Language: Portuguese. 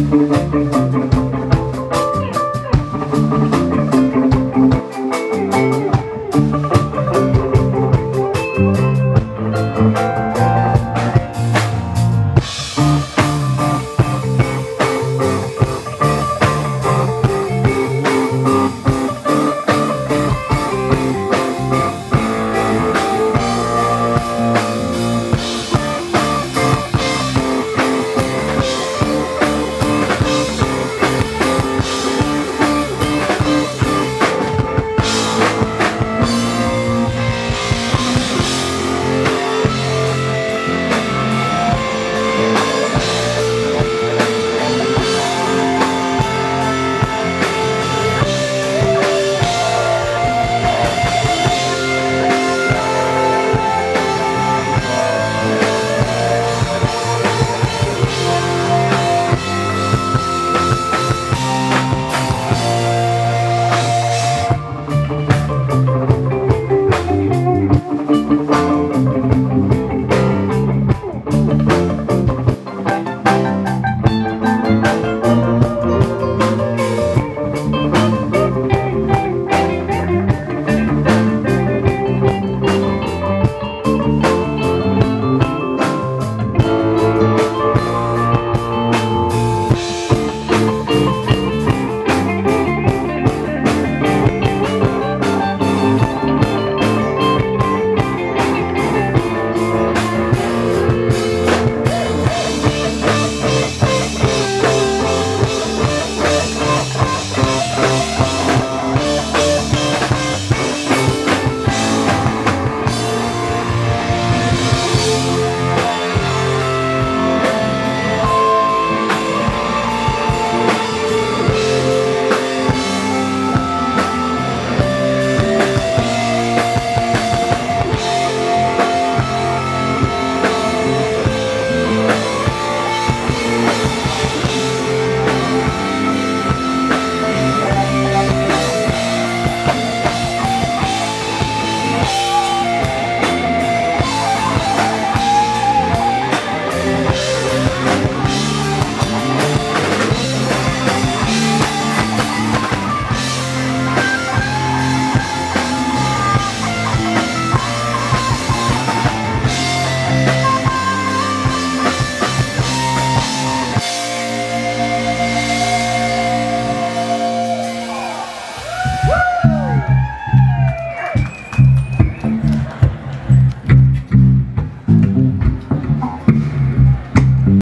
Música